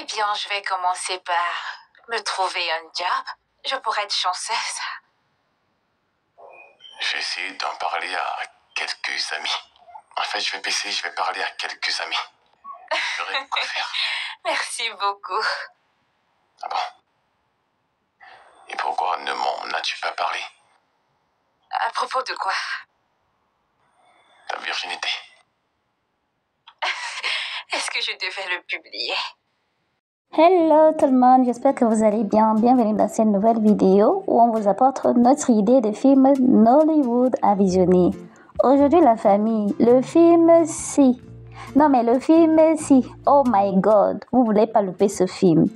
bien, je vais commencer par me trouver un job. Je pourrais être chanceuse. J'ai essayé d'en parler à quelques amis. En fait, je vais baisser, je vais parler à quelques amis. J'aurais quoi faire. Merci beaucoup. Ah bon? Et pourquoi ne m'en as-tu pas parlé? À propos de quoi? Ta virginité. Est-ce que je devais le publier? Hello tout le monde, j'espère que vous allez bien. Bienvenue dans cette nouvelle vidéo où on vous apporte notre idée de film Nollywood à visionner. Aujourd'hui la famille, le film Si. Non mais le film Si. Oh my god, vous voulez pas louper ce film.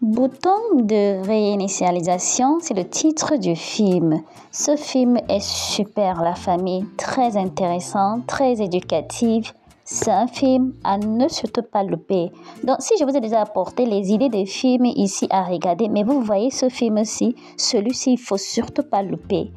Bouton de réinitialisation, c'est le titre du film. Ce film est super la famille, très intéressant, très éducatif c'est un film à ne surtout pas louper. Donc, si je vous ai déjà apporté les idées des films ici à regarder, mais vous voyez ce film-ci, celui-ci, il faut surtout pas louper.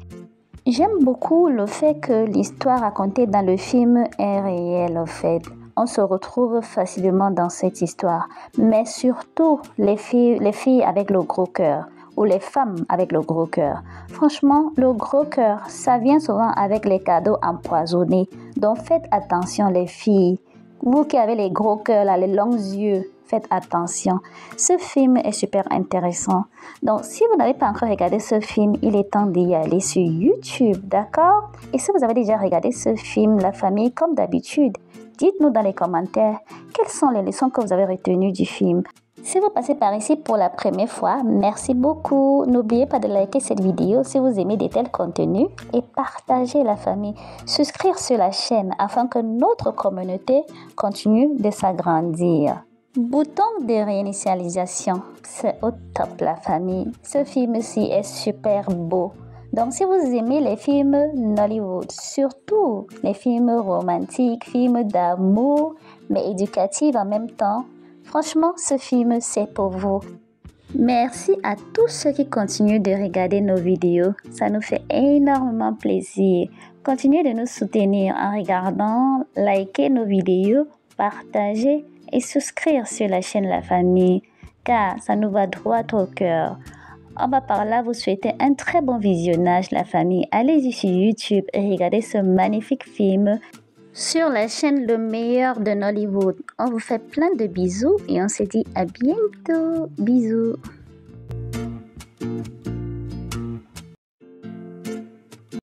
J'aime beaucoup le fait que l'histoire racontée dans le film est réelle, en fait. On se retrouve facilement dans cette histoire. Mais surtout, les filles, les filles avec le gros cœur ou les femmes avec le gros cœur. Franchement, le gros cœur, ça vient souvent avec les cadeaux empoisonnés. Donc faites attention les filles. Vous qui avez les gros cœurs, les longs yeux, faites attention. Ce film est super intéressant. Donc, si vous n'avez pas encore regardé ce film, il est temps d'y aller sur YouTube, d'accord? Et si vous avez déjà regardé ce film, La famille, comme d'habitude, dites-nous dans les commentaires quelles sont les leçons que vous avez retenues du film. Si vous passez par ici pour la première fois, merci beaucoup. N'oubliez pas de liker cette vidéo si vous aimez de tels contenus et partager la famille. Souscrire sur la chaîne afin que notre communauté continue de s'agrandir. Bouton de réinitialisation, c'est au top la famille. Ce film-ci est super beau. Donc si vous aimez les films Nollywood, surtout les films romantiques, films d'amour, mais éducatifs en même temps, Franchement, ce film, c'est pour vous. Merci à tous ceux qui continuent de regarder nos vidéos. Ça nous fait énormément plaisir. Continuez de nous soutenir en regardant, liker nos vidéos, partager et souscrire sur la chaîne La Famille car ça nous va droit au cœur. On va par là vous souhaiter un très bon visionnage la famille. Allez-y sur YouTube et regardez ce magnifique film sur la chaîne Le meilleur de Nollywood. On vous fait plein de bisous et on se dit à bientôt. Bisous.